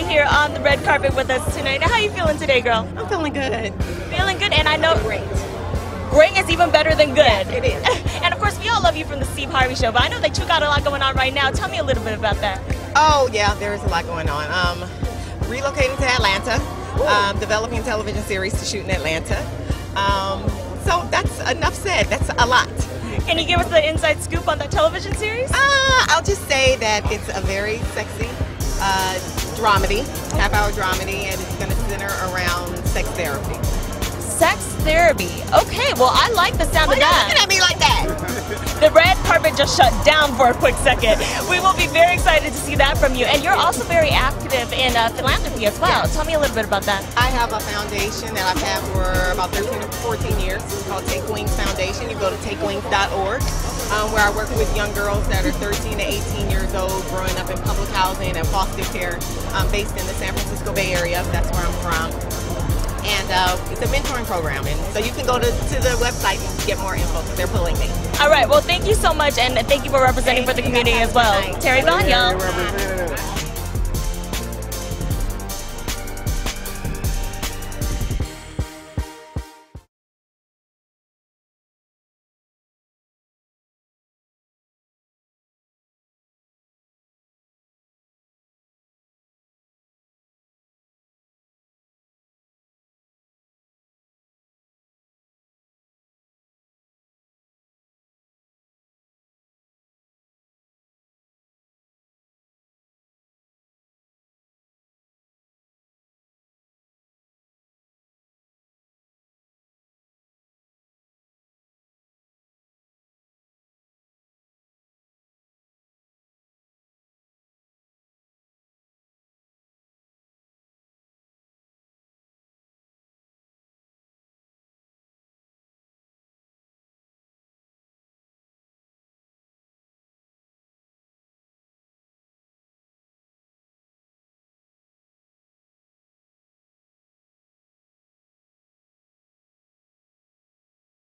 here on the red carpet with us tonight. How are you feeling today, girl? I'm feeling good. Feeling good, and I know Great. great is even better than good. Yes, it is. and of course, we all love you from the Steve Harvey Show, but I know that you got a lot going on right now. Tell me a little bit about that. Oh yeah, there is a lot going on. Um, relocating to Atlanta, um, developing a television series to shoot in Atlanta. Um, so that's enough said. That's a lot. Can you give us the inside scoop on that television series? Uh, I'll just say that it's a very sexy uh, dramedy, half-hour dramedy, and it's going to center around sex therapy. Sex therapy. Okay, well, I like the sound Why of you that. looking at me like that? The red carpet just shut down for a quick second. We will be very excited to see that from you. And you're also very active in uh, philanthropy as well. Tell me a little bit about that. I have a foundation that I've had for about 13 or 14 years. It's called Take Wings Foundation. You go to takewings.org, um, where I work with young girls that are 13 to 18 years old, growing up housing and foster care, um, based in the San Francisco Bay Area. That's where I'm from. And uh, it's a mentoring program, and so you can go to, to the website and get more info because they're pulling me. All right, well, thank you so much, and thank you for representing Thank for the community as well. good night. Terri Vaughan, y'all. Representative.